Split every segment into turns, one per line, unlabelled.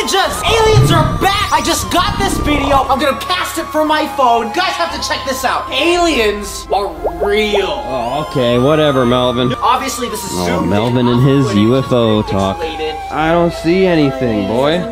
ninjas! Aliens are back! I just got this video. I'm gonna cast it for my phone. You guys have to check this out. Aliens are real.
Oh, okay, whatever, Melvin.
Obviously, this is
Oh, Melvin and his UFO talk. I don't see anything, boy.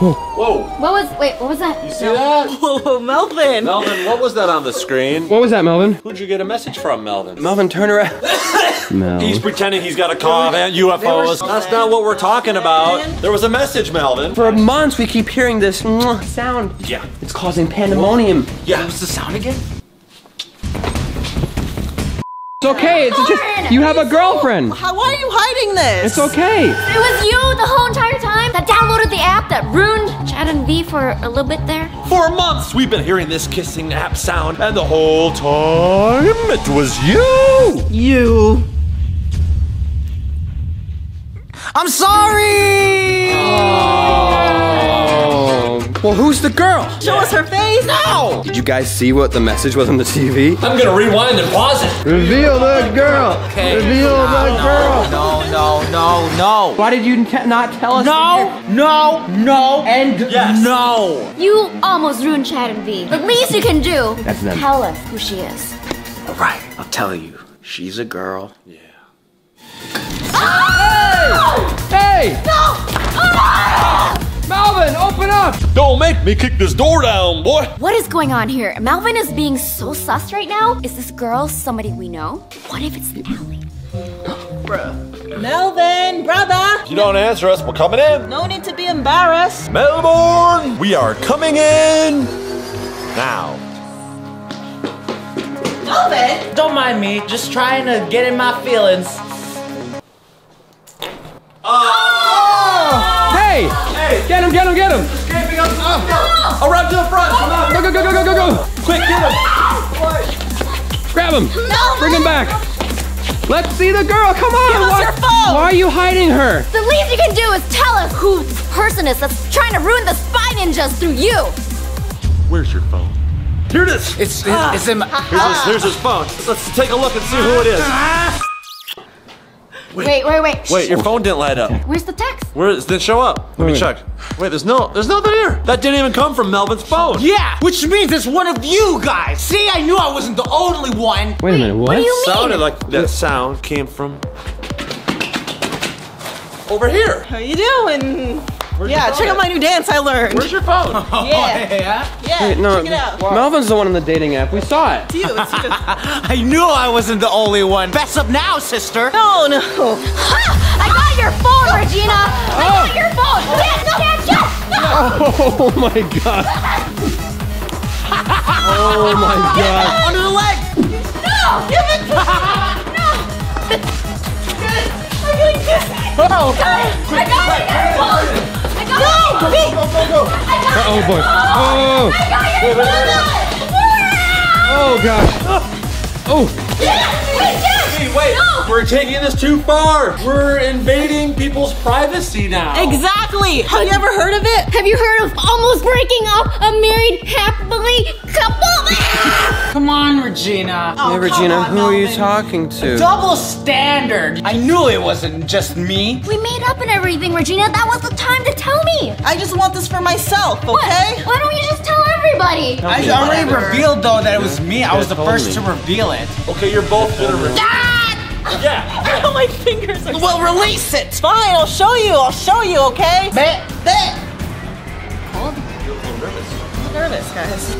Whoa.
What was, wait, what was that?
You See that?
Oh, Melvin.
Melvin, what was that on the screen?
What was that, Melvin?
Who'd you get a message from, Melvin?
Melvin, turn around. Mel.
He's pretending he's got a cough and UFOs. That's not what we're talking about. There was a message, Melvin.
For months, we keep hearing this sound.
Yeah.
It's causing pandemonium.
Yeah.
What's the sound again?
It's okay. It's just you have a girlfriend.
How, why are you hiding this?
It's okay.
It was you the whole entire time that downloaded the app that ruined Chad and V for a little bit there.
For months, we've been hearing this kissing app sound, and the whole time it was you.
You.
I'm sorry!
Oh. Well, who's the girl?
Show us her face.
No!
Did you guys see what the message was on the TV?
I'm gonna rewind and pause it.
Reveal the girl. Okay. Reveal the girl.
No, no, no, no.
Why did you not tell us?
No, no, no, and
Yes.
no.
You almost ruined Chad and V. The least you can do,
That's them.
tell us who she is.
All right, I'll tell you. She's a girl. Yeah.
Hey! Ah! Melvin, open up!
Don't make me kick this door down, boy.
What is going on here? Melvin is being so sus right now. Is this girl somebody we know? What if it's Allie?
Melvin, brother.
If you don't answer us, we're coming in.
No need to be embarrassed.
Melvin, we are coming in now.
Melvin.
Don't mind me, just trying to get in my feelings.
Hey! Get him, get him, get him!
Around oh, to the front. Come on.
Go, go, go, go, go, go, go!
Quick, get him.
Grab him! No, Bring him back! Let's see the girl, come on!
Give us
why,
your phone.
why are you hiding her?
The least you can do is tell us who this person is that's trying to ruin the spy ninjas through you.
Where's your phone? Here it is.
It's, it's, it's in my. Uh-huh.
Here's his, here's his phone. Let's take a look and see who it is. Uh-huh.
Wait, wait, wait.
Wait, your phone didn't light up.
Where's the text?
Where is? Didn't show up. Let me
Wait.
check. Wait, there's no, there's nothing here. That didn't even come from Melvin's phone.
Yeah, which means it's one of you guys. See, I knew I wasn't the only one.
Wait a minute, what?
What do you mean?
Sounded like that sound came from over here.
How you doing?
Where's
yeah, check out my new dance I learned.
Where's your phone?
Oh, yeah.
Yeah?
Yeah.
Wait, no,
check it out.
Melvin's the one on the dating app. We saw it.
It's you. It's you.
I knew I wasn't the only one. Fess up now, sister.
no, no.
Ha! I got your phone, Regina. I oh. got your phone. Oh. Yes, yes, yes.
Oh my god. Oh my god.
Under the leg.
No! Give it to I'm getting dizzy.
Oh,
I got your. I got it.
Go, go, go.
I got
Oh boy. Oh.
Your.
Oh gosh. Oh.
Wait.
No.
We're taking this too far. We're invading people's privacy now.
Exactly. Have you ever heard of it?
Have you heard of almost breaking up a married happily couple?
Come on, Regina.
Oh,
Hey Regina,
on,
who are you talking to?
Double standard. I knew it wasn't just me.
we made up and everything, Regina. That was the time to tell me.
I just want this for myself,
What?
okay?
Why don't you just tell everybody?
I already revealed though that it was me. I was the first
me.
to reveal it.
Okay, you're both gonna. Re- yeah.
Oh, my fingers are.
Well, release it.
Fine, I'll show you. I'll show you, okay?
Meh, meh.
I'm nervous, guys.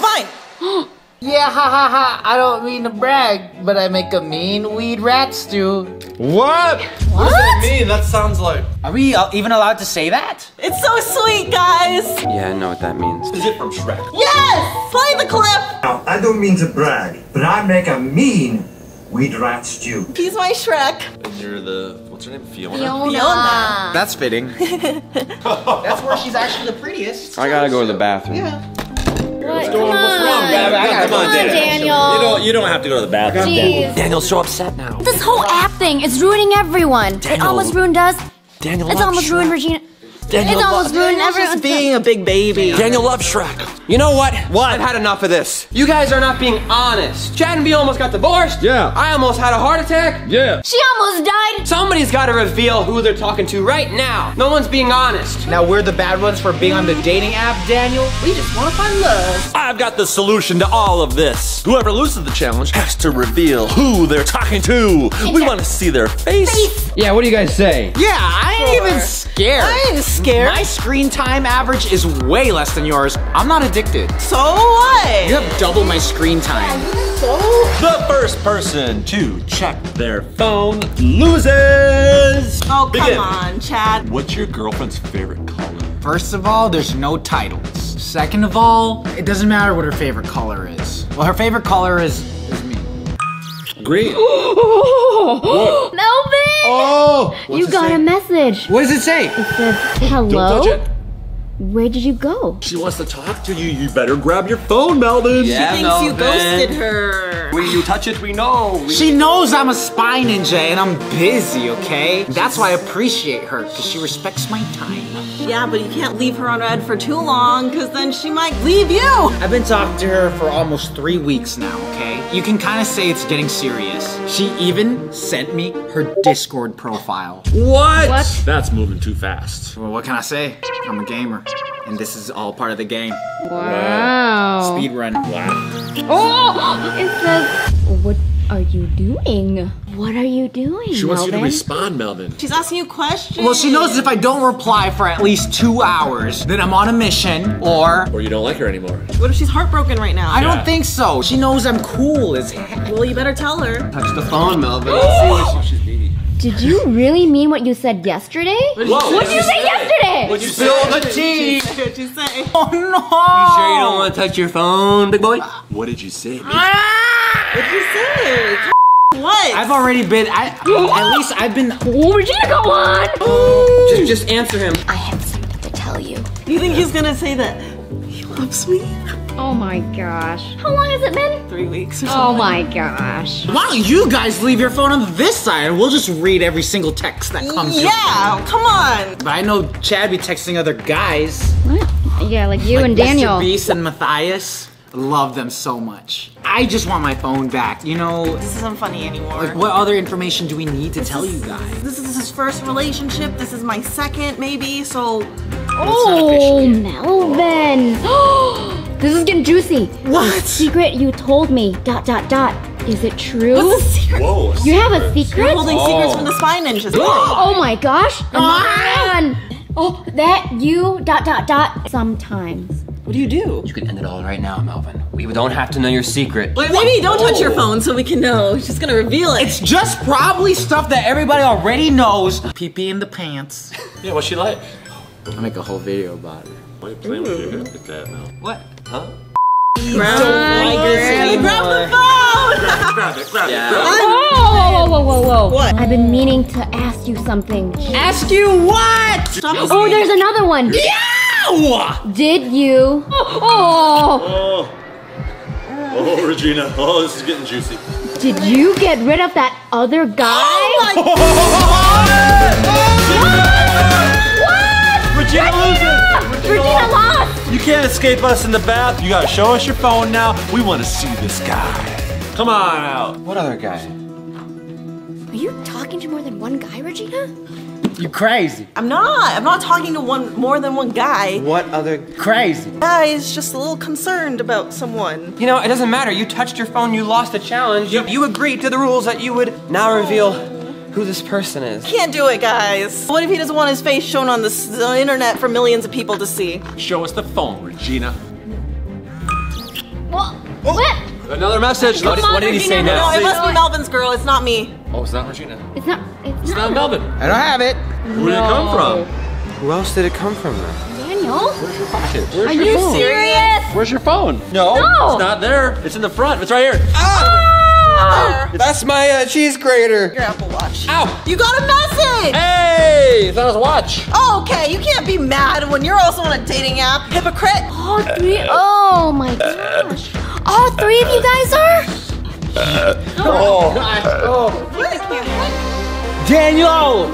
Fine.
Yeah, ha ha ha. I don't mean to brag, but I make a mean weed rat stew.
What? What what does that mean? That sounds like.
Are we uh, even allowed to say that?
It's so sweet, guys.
Yeah, I know what that means.
Is it from Shrek?
Yes. Play the clip.
Now, I don't mean to brag, but I make a mean weed rat stew.
He's my Shrek.
And you're the. What's her name? Fiona.
Fiona.
That's fitting. That's where she's actually the prettiest.
I gotta go to the bathroom.
What? Come on.
Come
Come on, Daniel.
You don't. You don't have to go to the bathroom.
Jeez.
Daniel's so upset now.
This whole app thing is ruining everyone. It almost ruined us.
Daniel.
It's almost
Shrek.
ruined Regina.
Daniel
It's almost ruined
Just
everyone's
being a big baby.
Daniel loves Shrek.
You know what?
What?
I've had enough of this. You guys are not being honest. Chad and V almost got divorced.
Yeah.
I almost had a heart attack.
Yeah.
She almost died.
Somebody's got to reveal who they're talking to right now. No one's being honest.
Now we're the bad ones for being on the dating app, Daniel. We just want to find love.
I've got the solution to all of this. Whoever loses the challenge has to reveal who they're talking to. We want to see their face.
Yeah, what do you guys say?
Yeah, I ain't even scared.
I ain't scared.
My screen time average is way less than yours. I'm not addicted.
So what?
You have double my screen time.
So The first person to check their phone loses.
Oh, come
Begin.
on, Chad.
What's your girlfriend's favorite color?
First of all, there's no titles. Second of all, it doesn't matter what her favorite color is. Well, her favorite color is, is me.
Melvin!
Oh!
you got a message.
What does it say?
It says, hello?
Don't Touch it.
Where did you go?
She wants to talk to you. You better grab your phone, Melvin.
Yeah, she
Thinks you ghosted her.
When you touch it, we know. We-
She knows I'm a spy ninja and I'm busy, okay? That's why I appreciate her, because she respects my time.
Yeah, but you can't leave her on red for too long, because then she might leave you.
I've been talking to her for almost three weeks now, okay? You can kind of say it's getting serious. She even sent me her Discord profile.
What?
What?
That's moving too fast.
Well, what can I say? I'm a gamer, and this is all part of the game.
Wow.
Speed run.
Oh! It says, what are you doing? What are you doing,
She wants you to respond, Melvin.
She's asking you questions.
Well, she knows if I don't reply for at least two hours, then I'm on a mission, or
Or you don't like her anymore.
What if she's heartbroken right now?
I
Yeah.
don't think so. She knows I'm cool as heck.
Well, you better tell her.
Touch the phone, Melvin. Let's see what she should.
Did you really mean what you said yesterday?
Whoa.
What did you say yesterday?
What'd you
Spill the tea.
What'd you say?
Oh no!
You sure you don't want to touch your phone, big boy?
What did you say? Ah!
What'd you say? What?
I've already been. I at least I've been.
Oh, Regina, go on!
Just, oh. just answer him.
I have something to tell you.
you think he's gonna say that he loves me?
Oh my gosh. How long has it been?
Three weeks or
Oh my gosh.
Why don't you guys leave your phone on this side and we'll just read every single text that comes. your way.
Yeah, come on.
But I know Chad be texting other guys.
What? Yeah, like you
like
and Daniel.
Mr. Beast and Matthias. I Love them so much. I just want my phone back. You know,
This isn't funny anymore.
like what other information do we need to tell you guys?
This is his first relationship. This is my second, maybe. So
Oh, Melvin. this is getting juicy.
What?
Secret you told me. Dot dot dot. Is it true?
what's the secret?
Whoa.
You have a secret?
You're holding secrets from the spy ninjas.
Oh my gosh.
Ah!
Another. Oh, that you dot dot dot sometimes.
What do you do?
You can end it all right now, Melvin. We don't have to know your secret.
Wait, Maybe don't touch your phone so we can know. She's gonna reveal it.
It's just probably stuff that everybody already knows. Pee pee in the pants.
Yeah, what's she like?
I'll make a whole video about it.
Why are you playing with your like that now?
What?
Granny, grab the phone.
Grab it, grab
Yeah.
it. Grab
Whoa, whoa, whoa, whoa, whoa.
What?
I've been meaning to ask you something.
Ask you what?
Stop
Oh, there's another one.
Ow!
Did you? Oh,
oh, Oh. Oh, Regina. Oh, this is getting juicy.
did you get rid of that other guy?
Oh Regina loses.
Regina lost.
You can't escape us in the bath. You gotta show us your phone now. We want to see this guy. Come on out.
What other guy?
Are you talking to more than one guy, Regina?
You crazy.
I'm not. I'm not talking to one more than one guy.
What other?
Crazy.
Guy's just a little concerned about someone.
You know, it doesn't matter. You touched your phone. You lost the challenge. You, you agreed to the rules that you would now oh. reveal who this person is.
Can't do it, guys. What if he doesn't want his face shown on the, the internet for millions of people to see?
Show us the phone, Regina.
What? What?
Another message.
What,
Come on,
what did he say
Regina,
No,
now?
it must be Melvin's girl. It's not me.
Oh, it's not Regina.
It's not. It's,
It's not Melvin.
I don't have it.
Where did it come from?
Who else did it come from then?
Daniel.
Where's your pocket?
Are you serious?
Where's your phone?
No,
No.
it's not there. It's in the front. It's right here.
Ah!
That's my uh, cheese grater.
Your Apple Watch.
Ow!
You got a message!
Hey, it's on his watch.
Oh, Okay, you can't be mad when you're also on a dating app. Hypocrite.
All three. Oh my gosh. All three of you guys are?
Oh,
Daniel!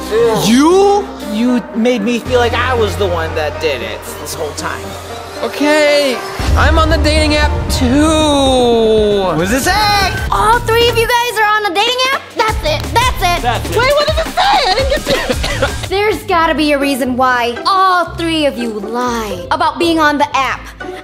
You? You made me feel like I was the one that did it this whole time.
Okay, I'm on the dating app too.
What does it say?
All three of you guys are on a dating app? That's it. That's it.
That's it.
Wait, what does it say? I didn't get to. There's gotta be a reason why all three of you lie about being on the app.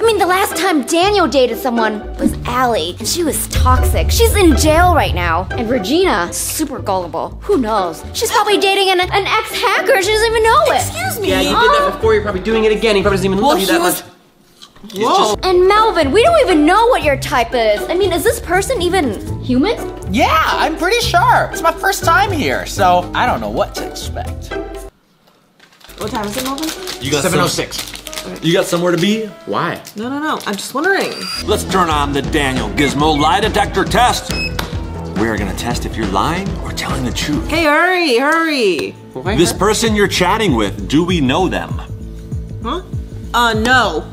I mean, the last time Daniel dated someone was Allie, and she was toxic. She's in jail right now. And Regina, super gullible. Who knows? She's probably dating an, an ex-hacker. She doesn't even know it.
Excuse me.
Yeah, you did that before. You're probably doing it again. He probably doesn't even love you that
was-
much.
Whoa.
And Melvin, we don't even know what your type is. I mean, is this person even human?
Yeah, I'm pretty sure. It's my first time here, so I don't know what to expect.
What time is it, Melvin?
You got
Seven oh
some-
six.
You got somewhere to be?
Why?
No, no, no. I'm just wondering.
Let's turn on the Daniel Gizmo lie detector test. We're gonna test if you're lying or telling the truth.
Hey, hurry, hurry.
This person you're chatting with, do we know them?
Huh? Uh, no.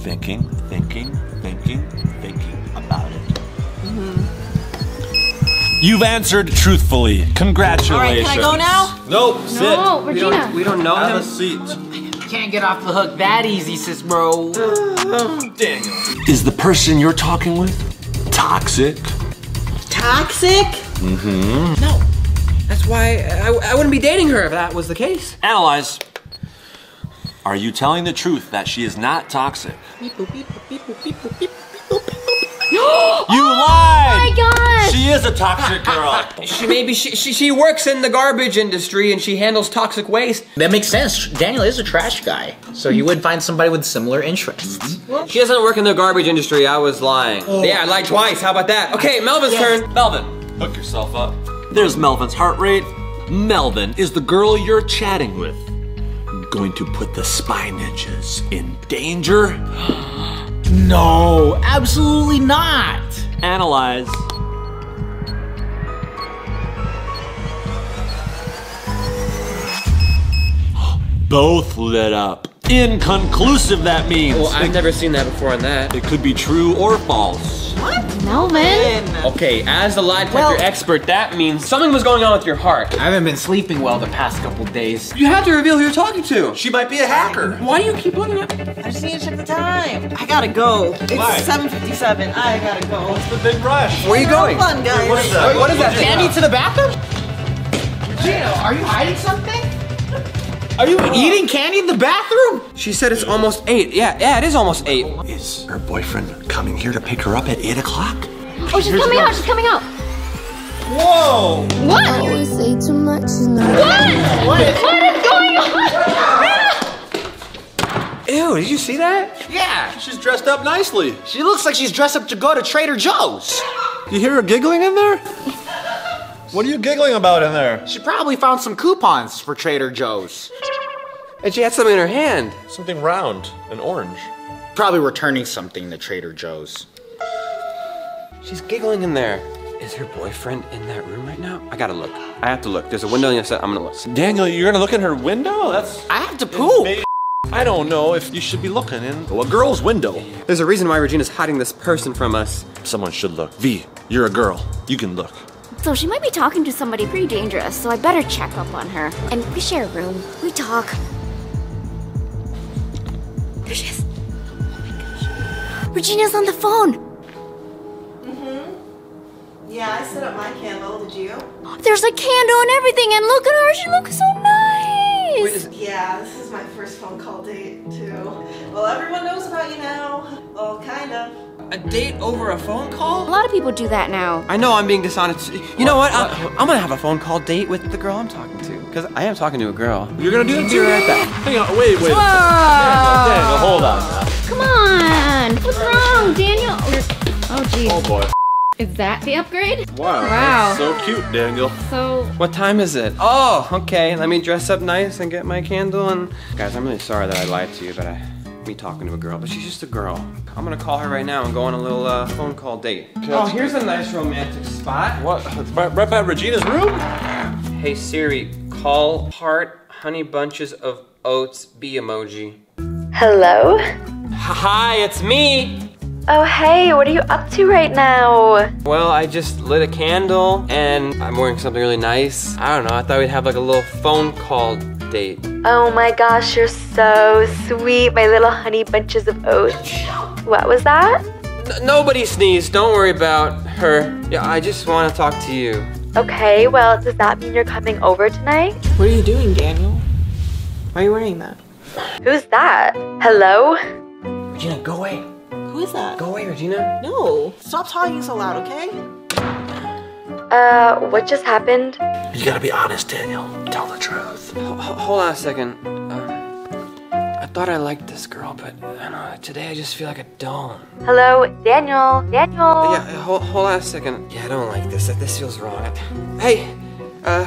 Thinking, thinking, thinking, thinking about it. You've answered truthfully. Congratulations.
All right,
Congratulations.
can I go now?
Nope, sit.
No,
We
Regina.
don't, we don't know
Have a seat.
Can't get off the hook that easy, sis, bro.
Daniel. Is the person you're talking with toxic?
Toxic? Mm-hmm.
No. That's why I, I wouldn't be dating her if that was the case.
Analyze. Are you telling the truth that she is not toxic? You
Oh my
lied!
gosh!
She is a toxic girl.
She maybe she, she she works in the garbage industry and she handles toxic waste.
That makes sense. Daniel is a trash guy, so he would find somebody with similar interests.
She doesn't work in the garbage industry. I was lying. Oh. Yeah, I lied twice. How about that? Okay, Melvin's turn.
Melvin, hook yourself up. There's Melvin's heart rate. Melvin is the girl you're chatting with. Going to put the spy ninjas in danger?
No, absolutely not.
Analyze. Both lit up. Inconclusive, that means.
Well, I've never seen that before on that.
it could be true or false.
Melvin?
Okay, as the lie detector
Well-
expert, that means something was going on with your heart.
I haven't been sleeping well the past couple days.
You have to reveal who you're talking to.
She might be a hacker.
Why do you keep looking at?
I just need to check the time. I gotta go. It's 7:57. I gotta go.
The big rush.
Where are you going?
Fun, guys.
What is that?
What is that thing?
Candy to the bathroom? Gino, are you hiding something? Are you eating candy in the bathroom?
She said it's almost eight. Yeah, yeah, it is almost eight.
Is her boyfriend coming here to pick her up at 8 o'clock?
Oh, she's coming out. She's coming out.
Whoa!
What?
Always say too much is not
What? What is going on?
Ew, did you see that?
Yeah,
She's dressed up nicely.
she looks like she's dressed up to go to Trader Joe's.
You hear her giggling in there? What are you giggling about in there?
She probably found some coupons for Trader Joe's.
And she had something in her hand.
Something round and orange.
Probably returning something to Trader Joe's.
She's giggling in there. Is her boyfriend in that room right now? I gotta look. I have to look. There's a window on the set. I'm gonna look.
Daniel, you're gonna look in her window? That's.
I have to poop.
I don't know if you should be looking in a girl's window.
There's a reason why Regina's hiding this person from us.
Someone should look. V, you're a girl. You can look.
So she might be talking to somebody pretty dangerous, so I better check up on her. And we share a room. We talk. There she is. Oh my gosh. Regina's on the phone. Mm-hmm.
Yeah, I set up my candle. Did you?
There's a candle and everything, and look at her. She looks so nice.
Yeah, this is my first phone call date too. Well, everyone knows about you now. Well, kind of.
A date over a phone call?
A lot of people do that now.
I know I'm being dishonest. You know what? I, I'm gonna have a phone call date with the girl I'm talking to. Because I am talking to a girl.
You're gonna do that
Be
too?
right back.
Hang on, wait, wait.
Whoa!
Daniel, hold on. now.
Come on. What's wrong, Daniel? Oh, geez.
Oh boy.
Is that the upgrade?
Wow.
Wow.
that's So cute, Daniel.
So,
What time is it? Oh, okay. Let me dress up nice and get my candle and. Guys, I'm really sorry that I lied to you, but I. Me talking to a girl, but she's just a girl. I'm gonna call her right now and go on a little uh, phone call date. Oh, here's a nice romantic spot.
What? It's right, right by Regina's room?
Hey Siri, call heart honey bunches of oats bee emoji.
Hello?
Hi, it's me.
Oh, hey, what are you up to right now?
Well, I just lit a candle and I'm wearing something really nice. I don't know, I thought we'd have like a little phone call date.
Oh my gosh, you're so sweet, my little honey bunches of oats. What was that?
N- nobody sneezed, don't worry about her. Yeah, I just want to talk to you.
Okay, well, does that mean you're coming over tonight?
What are you doing, Daniel? Why are you wearing that?
Who's that? Hello?
Regina, go away.
Who is that?
Go away, Regina.
No. Stop talking so loud, okay?
Uh, what just happened?
You gotta be honest, Daniel. Tell the truth.
H- hold on a second. Um, I thought I liked this girl, but I don't know, today I just feel like I don't.
Hello, Daniel? Daniel?
Yeah, hold, hold on a second. Yeah, I don't like this. This feels wrong. Hey, uh,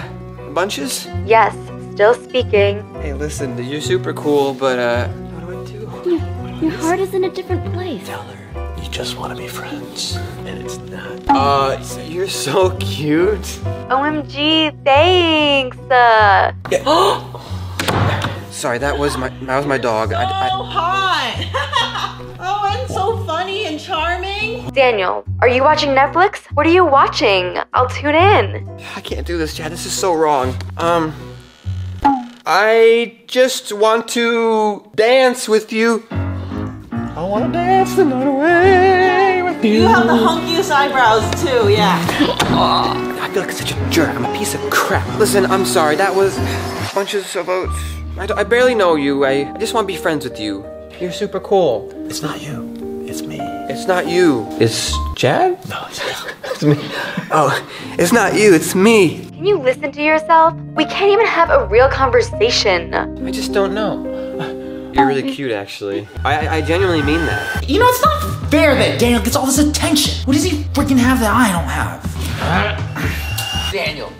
bunches?
Yes, still speaking.
Hey, listen, you're super cool, but uh, what do I do?
Your heart is in a different place.
Tell her you just want to be friends, and it's not.
Uh, you're so cute.
OMG, thanks. Uh,
Sorry, that was my that was my dog. I, I,
Oh, hot! oh, and so funny and charming.
Daniel, are you watching Netflix? What are you watching? I'll tune in.
I can't do this, Chad. This is so wrong. Um, I just want to dance with you. I want to dance the night away with you.
You have the hunkiest eyebrows too, yeah.
I feel like such a jerk. I'm a piece of crap. Listen, I'm sorry. That was bunches of oats. I, I barely know you. I, I just want to be friends with you. You're super cool.
It's not you. It's me.
It's not you. It's Chad?
No, it's not.
It's me. Oh, it's not you. It's me.
Can you listen to yourself? We can't even have a real conversation.
I just don't know. You're really cute, actually. I, I, I genuinely mean that.
You know, it's not fair that Daniel gets all this attention. What does he freaking have that I don't have? Daniel,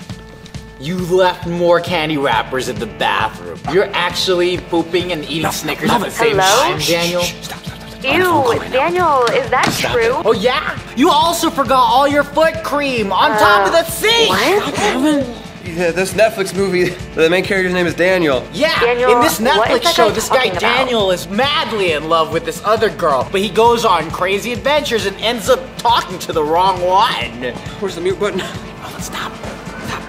you left more candy wrappers in the bathroom. You're actually pooping and eating Snickers at the same
Hello?
time, Daniel.
Ew, Daniel, is that true?
Oh yeah? You also forgot all your foot cream on top of the sink.
What?
Yeah, this Netflix movie, the main character's name is Daniel.
Yeah,
Daniel,
in this Netflix show,
guy
this guy
talking about?
Daniel is madly in love with this other girl, but he goes on crazy adventures and ends up talking to the wrong one.
Where's the mute button?
Oh, stop. Stop.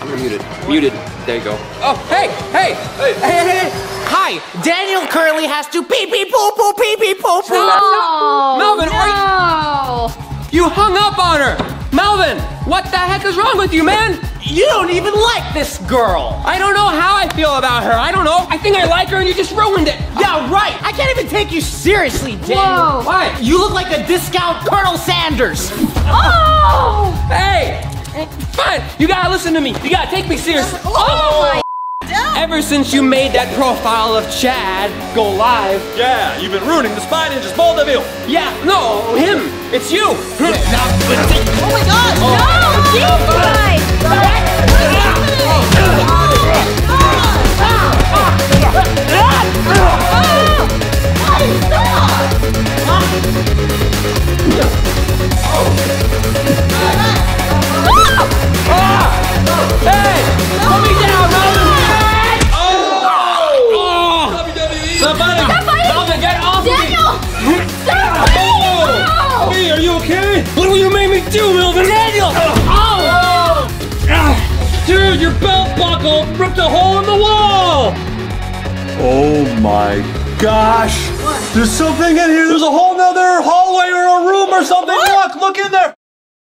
I'm gonna mute it. Muted. There you go. Oh, hey, hey, hey, hey, hey, hey.
Hi, Daniel currently has to pee pee poo poo pee pee poo poo.
Oh,
Melvin, are
no.
You hung up on her! Melvin, what the heck is wrong with you, man?
You don't even like this girl.
I don't know how I feel about her. I don't know. I think I like her and you just ruined it.
Yeah, right. I can't even take you seriously, Daniel.
Whoa.
Why?
You look like a discount Colonel Sanders.
Oh!
Hey! Fine, you gotta listen to me. You gotta take me seriously.
Oh my oh!
Ever since you made that profile of Chad go live,
Yeah, you've been ruining the spy ninjas, both of you.
yeah, no, him, it's you.
Oh my god!
No! You guys!
Hey,
ripped a hole in the wall! Oh my gosh! There's something in here! There's a whole nother hallway or a room or something! Look, look in there!